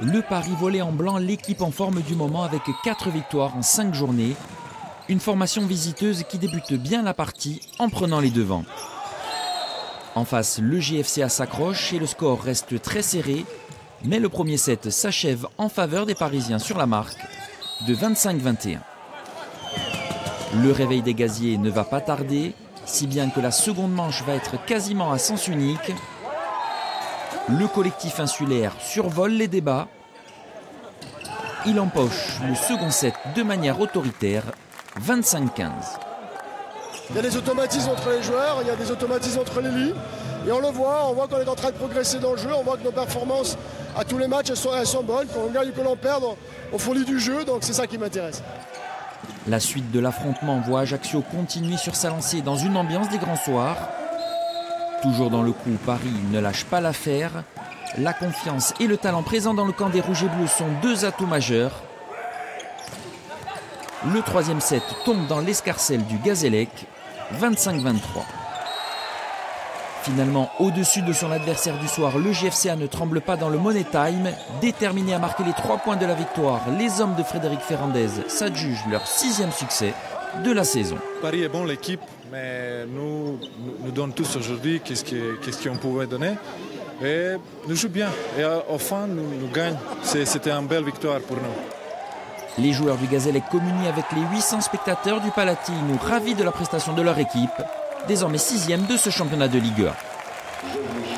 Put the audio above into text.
Le Paris volait en blanc l'équipe en forme du moment avec 4 victoires en 5 journées. Une formation visiteuse qui débute bien la partie en prenant les devants. En face, le GFCA s'accroche et le score reste très serré, mais le premier set s'achève en faveur des Parisiens sur la marque de 25-21. Le réveil des gaziers ne va pas tarder, si bien que la seconde manche va être quasiment à sens unique. Le collectif insulaire survole les débats. Il empoche le second set de manière autoritaire, 25-15. Il y a des automatismes entre les joueurs, il y a des automatismes entre les lits. Et on le voit, on voit qu'on est en train de progresser dans le jeu, on voit que nos performances à tous les matchs, elles sont, bonnes. Quand on gagne ou que l'on perd, on fournit du jeu, donc c'est ça qui m'intéresse. La suite de l'affrontement voit Ajaccio continuer sur sa lancée dans une ambiance des grands soirs. Toujours dans le coup, Paris ne lâche pas l'affaire. La confiance et le talent présents dans le camp des Rouges et Bleus sont deux atouts majeurs. Le troisième set tombe dans l'escarcelle du Gazélec, 25-23. Finalement, au-dessus de son adversaire du soir, le GFCA ne tremble pas dans le Money Time. Déterminé à marquer les trois points de la victoire, les hommes de Frédéric Ferrandez s'adjugent leur sixième succès de la saison. Paris est bon l'équipe, mais nous nous donnons tous aujourd'hui qu'est-ce qu'on pouvait donner. Et nous jouons bien. Et au fin, nous, nous gagnons. C'était une belle victoire pour nous. Les joueurs du Gazélec communient avec les 800 spectateurs du Palatine, ravis de la prestation de leur équipe désormais sixième de ce championnat de Ligue 1.